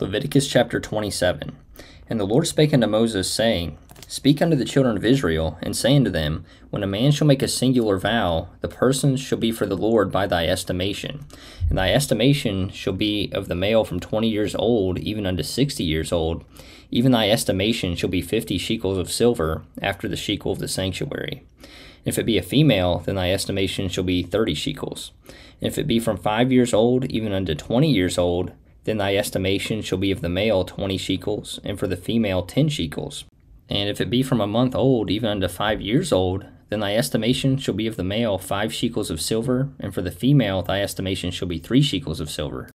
Leviticus chapter 27. And the Lord spake unto Moses, saying, Speak unto the children of Israel, and say unto them, When a man shall make a singular vow, the person shall be for the Lord by thy estimation. And thy estimation shall be of the male from twenty years old even unto sixty years old. Even thy estimation shall be fifty shekels of silver, after the shekel of the sanctuary. If it be a female, then thy estimation shall be thirty shekels. If it be from five years old even unto twenty years old, then thy estimation shall be of the male twenty shekels, and for the female ten shekels. And if it be from a month old even unto five years old, then thy estimation shall be of the male five shekels of silver, and for the female thy estimation shall be three shekels of silver.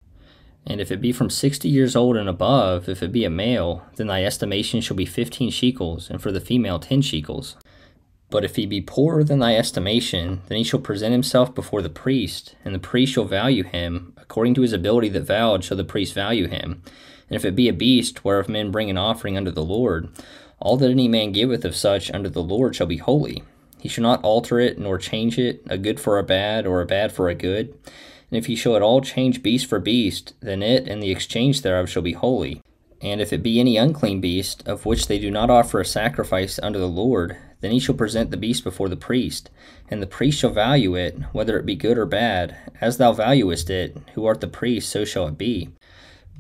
And if it be from sixty years old and above, if it be a male, then thy estimation shall be fifteen shekels, and for the female ten shekels. But if he be poorer than thy estimation, then he shall present himself before the priest, and the priest shall value him, according to his ability that vowed shall the priest value him. And if it be a beast whereof men bring an offering unto the Lord, all that any man giveth of such unto the Lord shall be holy. He shall not alter it, nor change it, a good for a bad, or a bad for a good. And if he shall at all change beast for beast, then it and the exchange thereof shall be holy. And if it be any unclean beast, of which they do not offer a sacrifice unto the Lord, then he shall present the beast before the priest, and the priest shall value it, whether it be good or bad. As thou valuest it, who art the priest, so shall it be.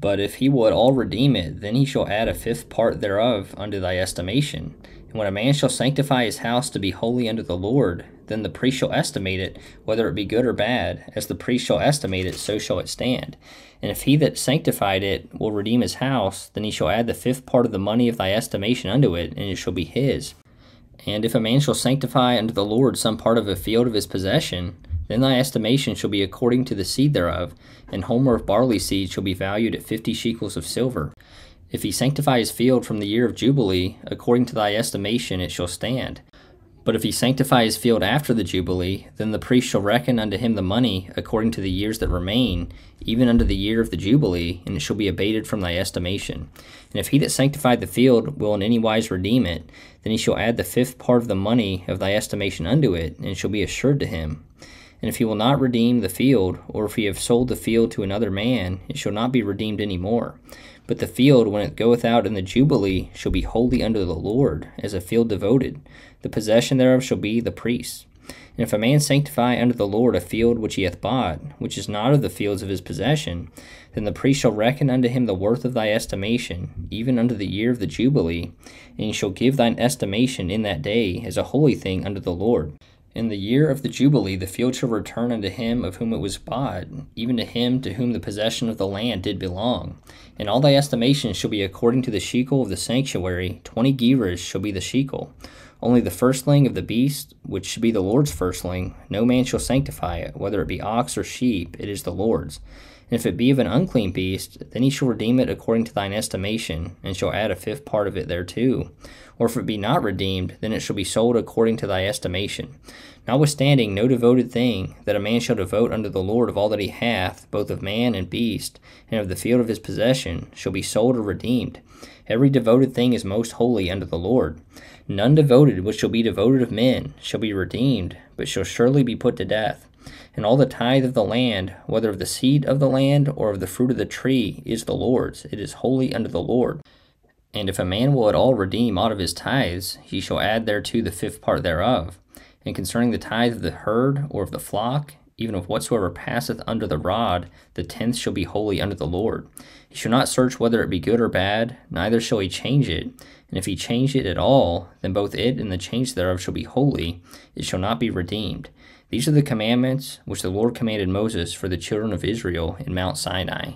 But if he will at all redeem it, then he shall add a fifth part thereof unto thy estimation. When a man shall sanctify his house to be holy unto the Lord, then the priest shall estimate it, whether it be good or bad. As the priest shall estimate it, so shall it stand. And if he that sanctified it will redeem his house, then he shall add the fifth part of the money of thy estimation unto it, and it shall be his. And if a man shall sanctify unto the Lord some part of a field of his possession, then thy estimation shall be according to the seed thereof, and homer of barley seed shall be valued at fifty shekels of silver. If he sanctify his field from the year of Jubilee, according to thy estimation it shall stand. But if he sanctify his field after the Jubilee, then the priest shall reckon unto him the money according to the years that remain, even unto the year of the Jubilee, and it shall be abated from thy estimation. And if he that sanctified the field will in any wise redeem it, then he shall add the fifth part of the money of thy estimation unto it, and it shall be assured to him. And if he will not redeem the field, or if he have sold the field to another man, it shall not be redeemed any more. But the field, when it goeth out in the Jubilee, shall be holy unto the Lord, as a field devoted. The possession thereof shall be the priest's. And if a man sanctify unto the Lord a field which he hath bought, which is not of the fields of his possession, then the priest shall reckon unto him the worth of thy estimation, even unto the year of the Jubilee, and he shall give thine estimation in that day as a holy thing unto the Lord. In the year of the Jubilee, the field shall return unto him of whom it was bought, even to him to whom the possession of the land did belong. And all thy estimations shall be according to the shekel of the sanctuary, twenty gerahs shall be the shekel. Only the firstling of the beast, which should be the Lord's firstling, no man shall sanctify it, whether it be ox or sheep, it is the Lord's. And if it be of an unclean beast, then he shall redeem it according to thine estimation, and shall add a fifth part of it thereto. Or if it be not redeemed, then it shall be sold according to thy estimation. Notwithstanding, no devoted thing that a man shall devote unto the Lord of all that he hath, both of man and beast, and of the field of his possession, shall be sold or redeemed. Every devoted thing is most holy unto the Lord. None devoted which shall be devoted of men shall be redeemed, but shall surely be put to death. And all the tithe of the land, whether of the seed of the land or of the fruit of the tree, is the Lord's. It is holy unto the Lord. And if a man will at all redeem aught of his tithes, he shall add thereto the fifth part thereof. And concerning the tithe of the herd or of the flock, even of whatsoever passeth under the rod, the tenth shall be holy unto the Lord. He shall not search whether it be good or bad, neither shall he change it. And if he change it at all, then both it and the change thereof shall be holy, it shall not be redeemed. These are the commandments which the Lord commanded Moses for the children of Israel in Mount Sinai.